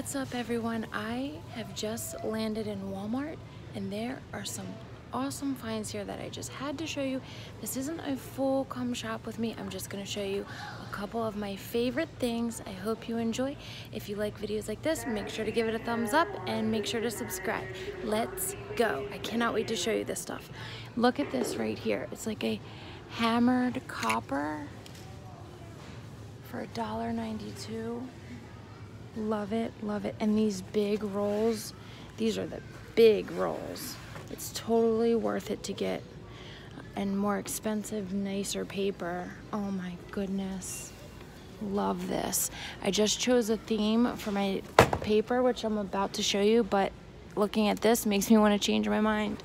What's up everyone? I have just landed in Walmart and there are some awesome finds here that I just had to show you. This isn't a full come shop with me. I'm just gonna show you a couple of my favorite things. I hope you enjoy. If you like videos like this, make sure to give it a thumbs up and make sure to subscribe. Let's go. I cannot wait to show you this stuff. Look at this right here. It's like a hammered copper for $1.92. Love it, love it. And these big rolls, these are the big rolls. It's totally worth it to get and more expensive, nicer paper. Oh my goodness. Love this. I just chose a theme for my paper, which I'm about to show you, but looking at this makes me want to change my mind.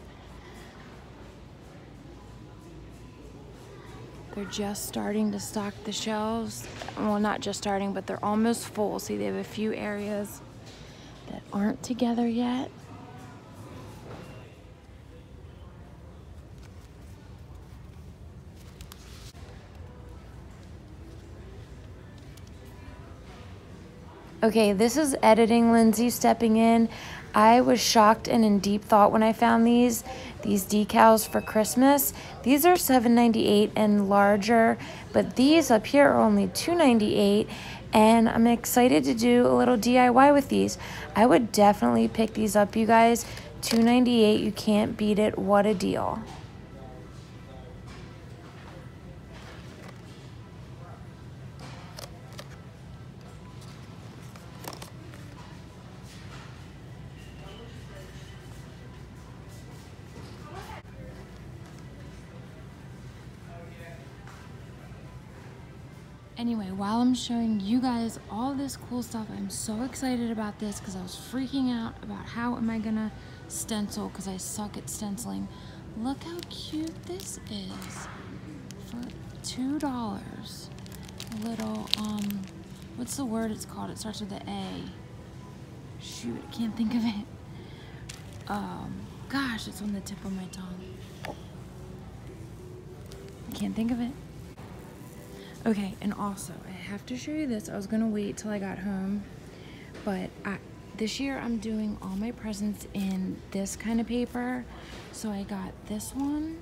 They're just starting to stock the shelves. Well, not just starting, but they're almost full. See, they have a few areas that aren't together yet. Okay, this is editing Lyndsey stepping in. I was shocked and in deep thought when I found these these decals for Christmas. These are $7.98 and larger, but these up here are only $2.98 and I'm excited to do a little DIY with these. I would definitely pick these up, you guys. $2.98, you can't beat it. What a deal. Anyway, while I'm showing you guys all this cool stuff, I'm so excited about this because I was freaking out about how am I gonna stencil because I suck at stenciling. Look how cute this is for $2. A little, um, what's the word it's called? It starts with an A. Shoot, I can't think of it. Um, gosh, it's on the tip of my tongue. I can't think of it. Okay, and also, I have to show you this. I was gonna wait till I got home, but I, this year I'm doing all my presents in this kind of paper. So I got this one,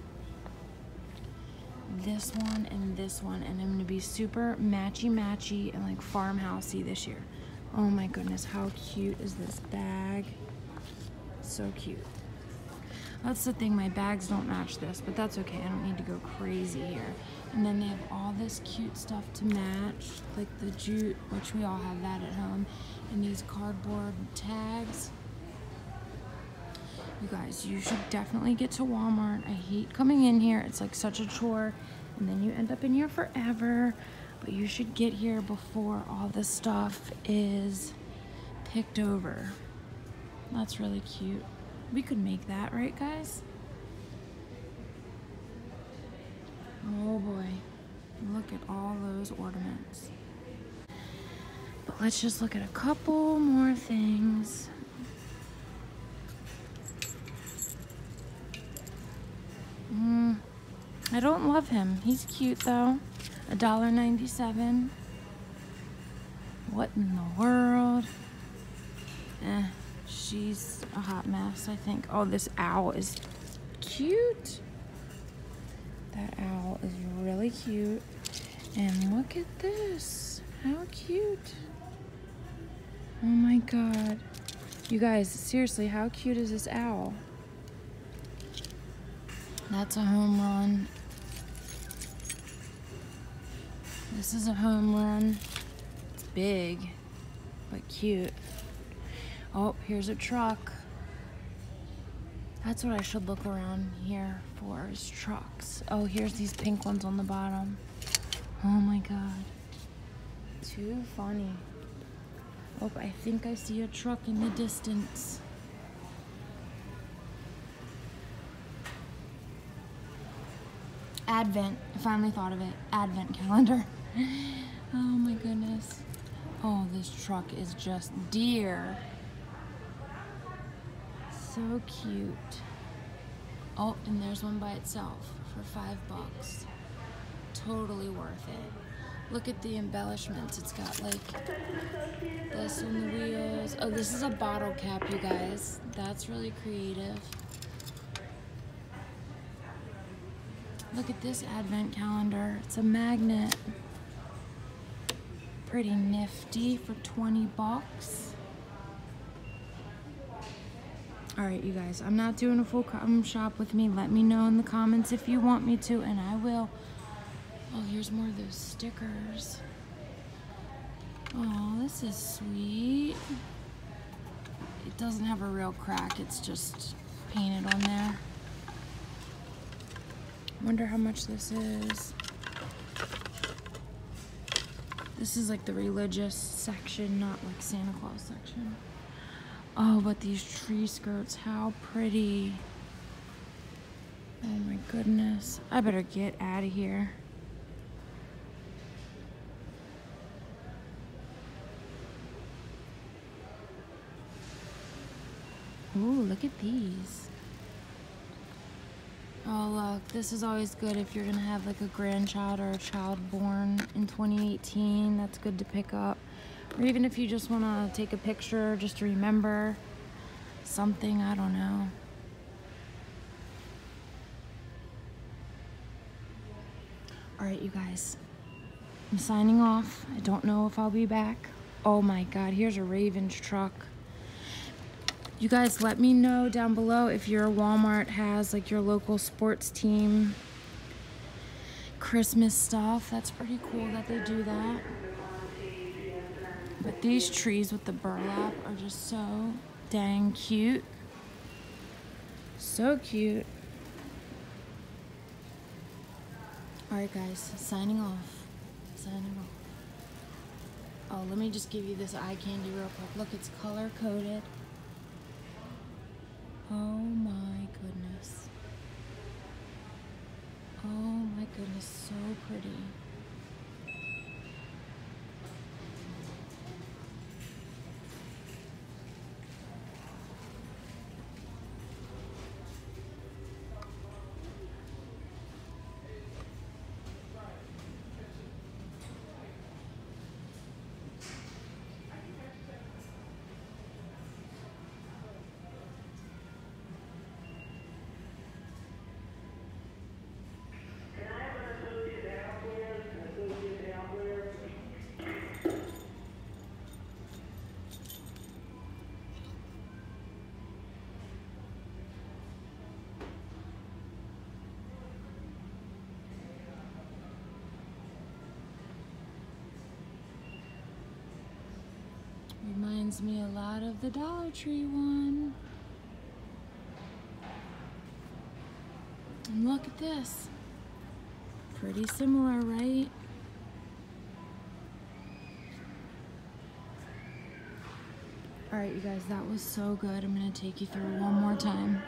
this one, and this one, and I'm gonna be super matchy-matchy and like farmhousey this year. Oh my goodness, how cute is this bag? So cute. That's the thing, my bags don't match this, but that's okay. I don't need to go crazy here. And then they have all this cute stuff to match, like the jute, which we all have that at home, and these cardboard tags. You guys, you should definitely get to Walmart. I hate coming in here. It's like such a chore, and then you end up in here forever. But you should get here before all this stuff is picked over. That's really cute. We could make that, right guys? Oh boy, look at all those ornaments. But let's just look at a couple more things. Mm, I don't love him. He's cute though. $1.97. What in the world? Eh, she's a hot mess, I think. Oh, this owl is cute. That owl is really cute. And look at this. How cute. Oh my god. You guys, seriously, how cute is this owl? That's a home run. This is a home run. It's big, but cute. Oh, here's a truck. That's what I should look around here for is trucks. Oh, here's these pink ones on the bottom. Oh my god. Too funny. Oh, I think I see a truck in the distance. Advent. I finally thought of it. Advent calendar. oh my goodness. Oh, this truck is just dear. So cute. Oh, and there's one by itself for five bucks. Totally worth it. Look at the embellishments. It's got like this on the wheels. Oh, this is a bottle cap, you guys. That's really creative. Look at this advent calendar. It's a magnet. Pretty nifty for 20 bucks. All right, you guys, I'm not doing a full come shop with me. Let me know in the comments if you want me to, and I will. Oh, here's more of those stickers. Oh, this is sweet. It doesn't have a real crack, it's just painted on there. Wonder how much this is. This is like the religious section, not like Santa Claus section. Oh, but these tree skirts, how pretty. Oh my goodness. I better get out of here. Ooh, look at these. Oh look, this is always good if you're gonna have like a grandchild or a child born in 2018. That's good to pick up. Or even if you just wanna take a picture just to remember something, I don't know. All right, you guys, I'm signing off. I don't know if I'll be back. Oh my God, here's a Ravens truck. You guys let me know down below if your Walmart has like your local sports team Christmas stuff. That's pretty cool that they do that. But these trees with the burlap are just so dang cute. So cute. Alright guys, signing off. Signing off. Oh, let me just give you this eye candy real quick. Look, it's color coded. Oh my goodness. Oh my goodness, so pretty. Reminds me a lot of the Dollar Tree one. And look at this. Pretty similar, right? Alright, you guys, that was so good. I'm to take you through one more time.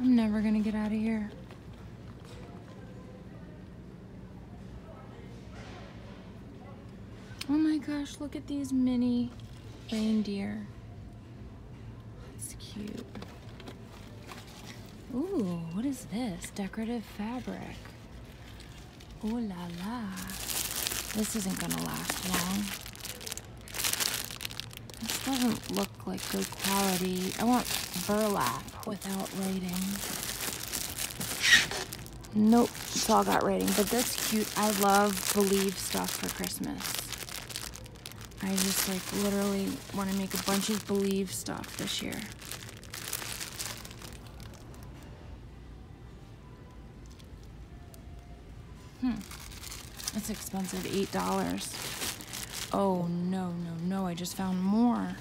I'm never gonna get out of here. Oh my gosh, look at these mini reindeer. That's cute. Ooh, what is this? Decorative fabric. Ooh la la. This isn't gonna last long. This doesn't look like good quality. I want burlap without writing. Nope, it's all got writing, but that's cute. I love believe stuff for Christmas. I just like literally want to make a bunch of believe stuff this year. Hmm. That's expensive, $8. Oh, no, no, no, I just found more.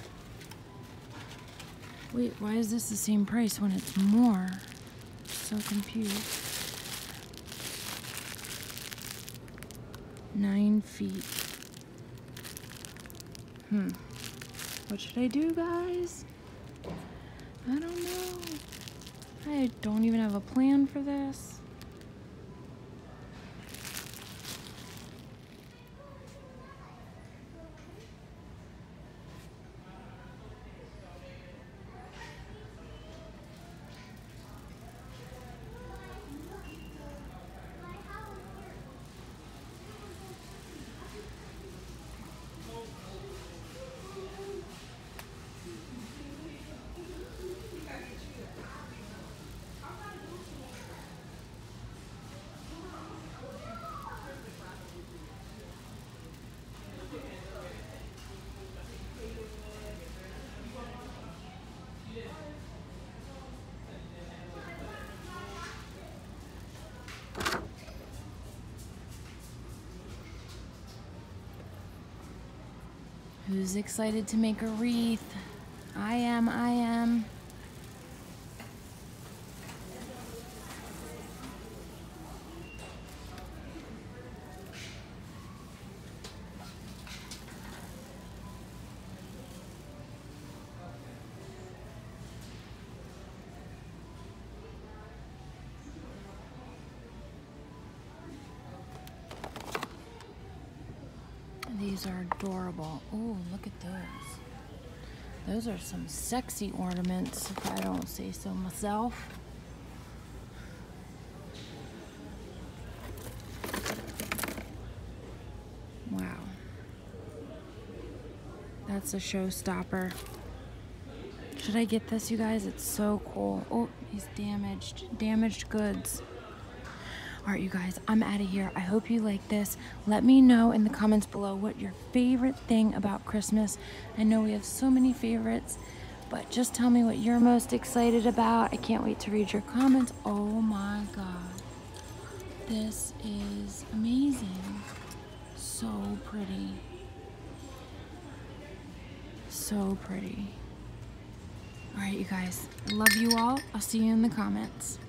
Wait, why is this the same price when it's more? So confused. Nine feet. Hmm. What should I do, guys? I don't know. I don't even have a plan for this. Who's excited to make a wreath? I am, I am. These are adorable. Oh, look at those. Those are some sexy ornaments, if I don't say so myself. Wow. That's a showstopper. Should I get this, you guys? It's so cool. Oh, he's damaged. Damaged goods. All right, you guys, I'm out of here. I hope you like this. Let me know in the comments below what your favorite thing about Christmas. I know we have so many favorites, but just tell me what you're most excited about. I can't wait to read your comments. Oh my God. This is amazing. So pretty. So pretty. All right, you guys. I love you all. I'll see you in the comments.